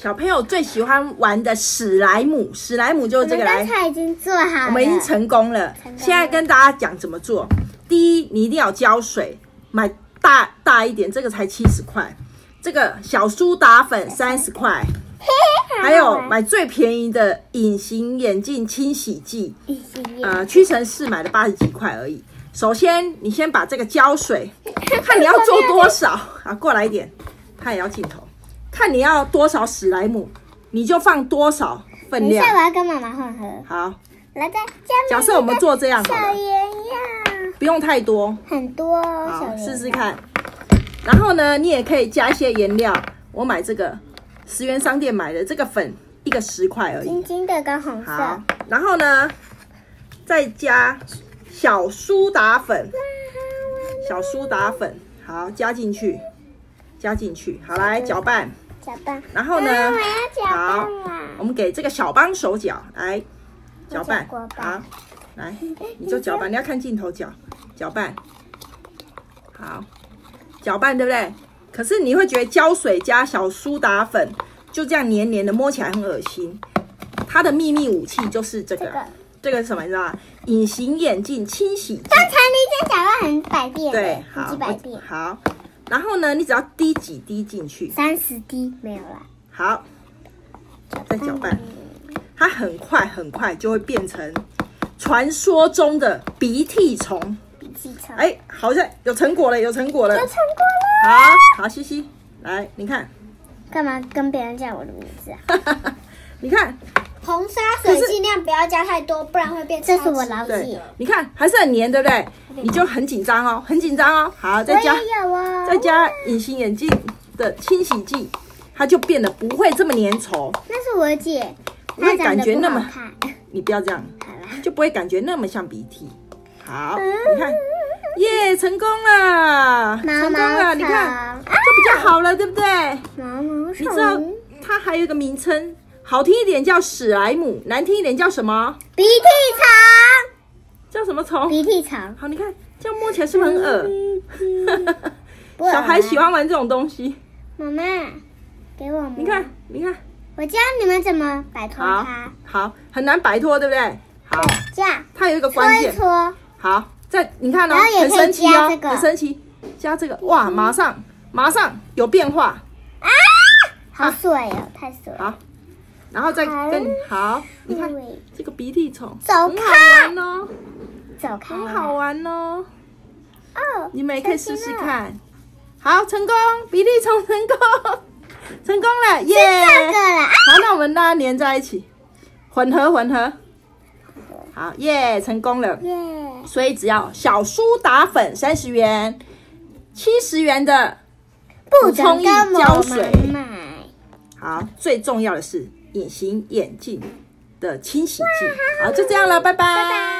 小朋友最喜欢玩的史莱姆，史莱姆就是这个来我们刚，才已经做好了，我们已经成功了。功了。现在跟大家讲怎么做。第一，你一定要浇水，买大大一点，这个才七十块。这个小苏打粉三十块，还有买最便宜的隐形眼镜清洗剂，呃，屈臣氏买的八十几块而已。首先，你先把这个胶水，看你要做多少。啊，过来一点，它也要镜头，看你要多少史莱姆，你就放多少分等一下量。我要跟妈妈混合，好，来再加。假设我们做这样好了，小圆呀，不用太多，很多小好，圆，试试。看。然后呢，你也可以加一些颜料，我买这个十元商店买的这个粉，一个十块而已。金金的跟红好色，，然后呢，再加小苏打粉，小苏打粉，好加进去，加进去，好来搅拌。然后呢好。我们给这个小帮手搅，来搅拌好，来你就搅拌，你要看镜头搅，搅拌，好，搅拌对不对？可是你会觉得胶水加小苏打粉就这样黏黏的，摸起来很恶心。它的秘密武器就是这个，这个这个是什么你知道吗？隐形眼镜清洗剂。刚才那件搅拌很百遍，对，好，我好。然后呢，你只要滴几滴进去，三十滴没有了。好，再搅拌，它很快很快就会变成传说中的鼻涕虫。鼻涕虫哎，好像有成果了，有成果了。有成果了。好好，西西，来，你看，干嘛跟别人叫我的名字啊？你看，红砂水尽量不要加太多，不然会变。这是我老对姐，，你看还是很黏，对不对？你就很紧张哦，很紧张哦。好，再加。再加隐形眼镜的清洗剂，它就变得不会这么粘稠，那是我姐，不会感觉那么。你不要这样。就不会感觉那么像鼻涕。好，你看，耶，成功了，成功了，你看，虫，就比较好了，对不对？毛毛你知道，它还有一个名称，好听一点叫史莱姆，难听一点叫什么？鼻涕虫，叫什么虫？鼻涕虫。好，你看，这样摸起来是不是很恶？不恶小孩喜欢玩这种东西。妈妈，给我摸。你看，，你看，我教你们怎么摆脱好它。好，很难摆脱，对不对？好，这样它有一个关键，一搓，好，再你看哦，很神奇哦加这，个。很神奇，加这个，哇，马上马上有变化，啊！好水哦，太水了。好，然后再跟好，你看这个鼻涕虫，走开，玩哦，走开。很好玩哦，哦，你们也可以试试。看。好，成功，比例虫成功，成功了，耶！好，那我们大家粘在一起，混合混合。好，耶，成功了。耶！所以只要小苏打粉三十元，七十元的不补充液准跟我胶水。好，最重要的是隐形眼镜的清洗剂。好，就这样了，拜拜。拜拜。